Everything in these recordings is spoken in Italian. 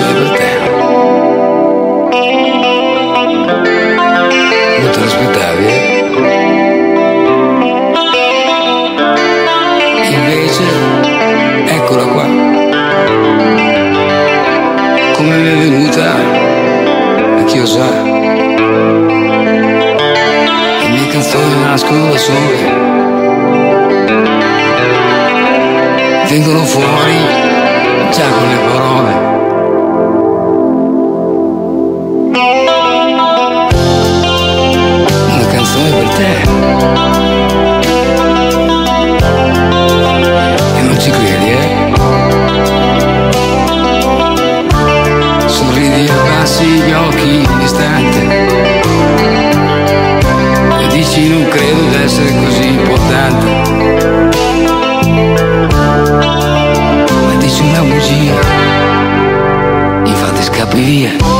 canzone per te. Non te l'aspettavi, eh? Invece, eccola qua. Come mi è venuta, a chi lo. Le mie canzoni nascono da sole. Vengono fuori già con le parole. Капли Вия.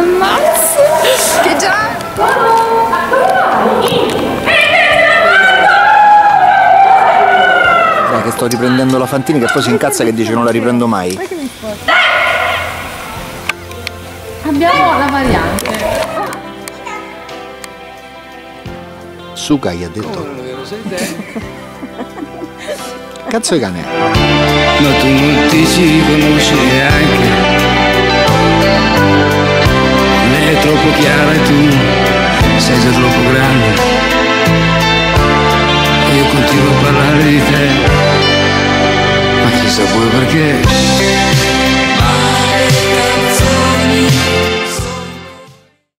Pubblico che già... Dai, che sto riprendendo la Fantini che poi si incazza che dice non la riprendo mai. Abbiamo la variante. Suca gli ha detto. Cazzo di cane. Ma tu non ti ci conosci neanche. Lei è troppo chiara e tu sei già troppo grande. E io continuo a parlare di te. Ma chissà poi perché.